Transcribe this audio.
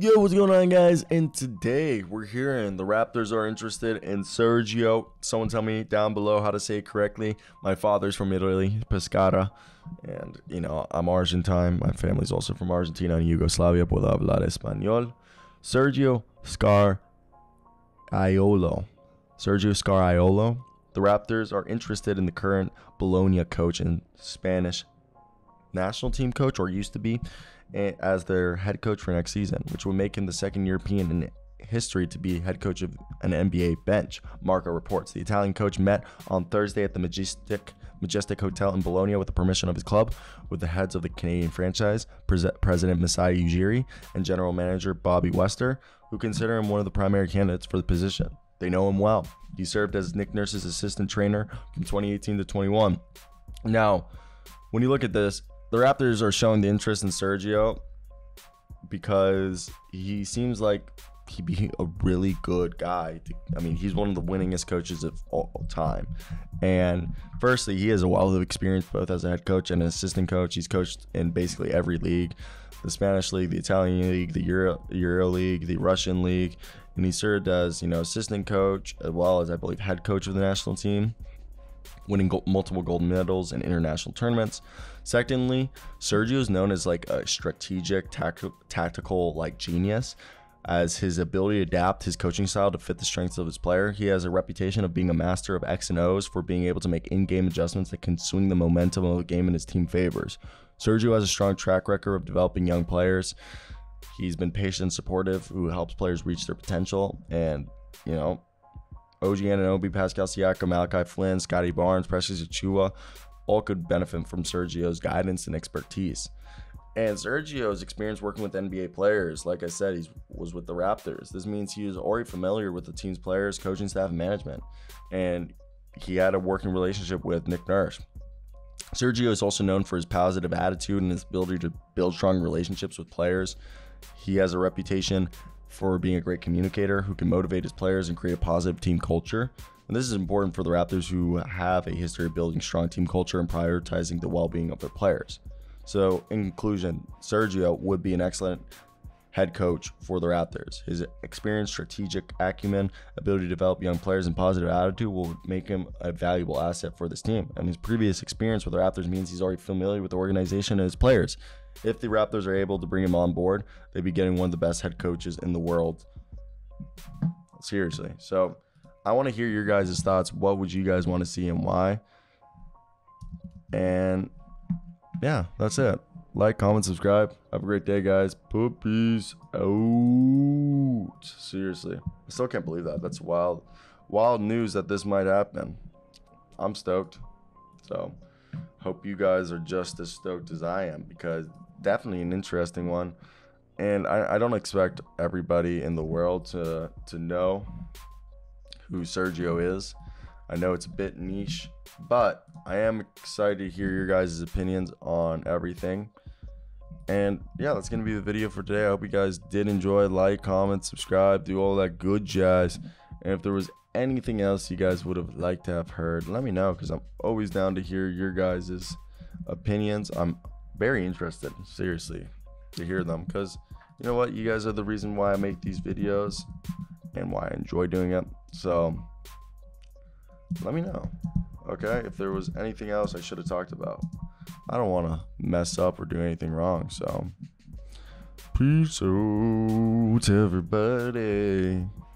Yo, what's going on, guys? And today we're hearing the Raptors are interested in Sergio. Someone tell me down below how to say it correctly. My father's from Italy, Pescara, and you know I'm Argentine. My family's also from Argentina and Yugoslavia. Puedo hablar español. Sergio Scar Iolo. Sergio Scariolo. The Raptors are interested in the current Bologna coach and Spanish national team coach, or used to be, eh, as their head coach for next season, which would make him the second European in history to be head coach of an NBA bench. Marca reports the Italian coach met on Thursday at the Majestic Majestic Hotel in Bologna with the permission of his club, with the heads of the Canadian franchise, Pres- President Masai Ujiri and General Manager Bobby Wester, who consider him one of the primary candidates for the position. They know him well. He served as Nick Nurse's assistant trainer from 2018 to 21. Now, when you look at this, the Raptors are showing the interest in Sergio because he seems like he'd be a really good guy. I mean, he's one of the winningest coaches of all time. And firstly, he has a wealth of experience both as a head coach and an assistant coach. He's coached in basically every league the Spanish league, the Italian league, the Euro, Euro league, the Russian league. And he served as, you know, assistant coach as well as, I believe, head coach of the national team winning go- multiple gold medals in international tournaments. Secondly, Sergio is known as like a strategic, tact- tactical like genius. As his ability to adapt his coaching style to fit the strengths of his player, he has a reputation of being a master of X and O's for being able to make in-game adjustments that can swing the momentum of a game in his team favors. Sergio has a strong track record of developing young players. He's been patient and supportive, who helps players reach their potential. And you know, OG Anunoby, Pascal Siakam, Malachi Flynn, Scottie Barnes, Precious Achiuwa, all could benefit from Sergio's guidance and expertise. And Sergio's experience working with NBA players, like I said, he was with the Raptors. This means he is already familiar with the team's players, coaching staff, and management. And he had a working relationship with Nick Nurse. Sergio is also known for his positive attitude and his ability to build strong relationships with players. He has a reputation for being a great communicator who can motivate his players and create a positive team culture. And this is important for the Raptors who have a history of building strong team culture and prioritizing the well being of their players. So, in conclusion, Sergio would be an excellent head coach for the Raptors. His experience, strategic acumen, ability to develop young players, and positive attitude will make him a valuable asset for this team. And his previous experience with the Raptors means he's already familiar with the organization and his players. If the Raptors are able to bring him on board, they'd be getting one of the best head coaches in the world. Seriously. So I want to hear your guys' thoughts. What would you guys want to see and why? And yeah, that's it. Like, comment, subscribe. Have a great day, guys. Puppies out. Seriously. I still can't believe that. That's wild. Wild news that this might happen. I'm stoked. So, hope you guys are just as stoked as I am because definitely an interesting one. And I, I don't expect everybody in the world to to know who Sergio is. I know it's a bit niche, but I am excited to hear your guys' opinions on everything. And yeah, that's gonna be the video for today. I hope you guys did enjoy. Like, comment, subscribe, do all that good jazz. And if there was anything else you guys would have liked to have heard, let me know because I'm always down to hear your guys' opinions. I'm very interested, seriously, to hear them because you know what? You guys are the reason why I make these videos and why I enjoy doing it. So let me know, okay? If there was anything else I should have talked about. I don't want to mess up or do anything wrong. So peace out, everybody.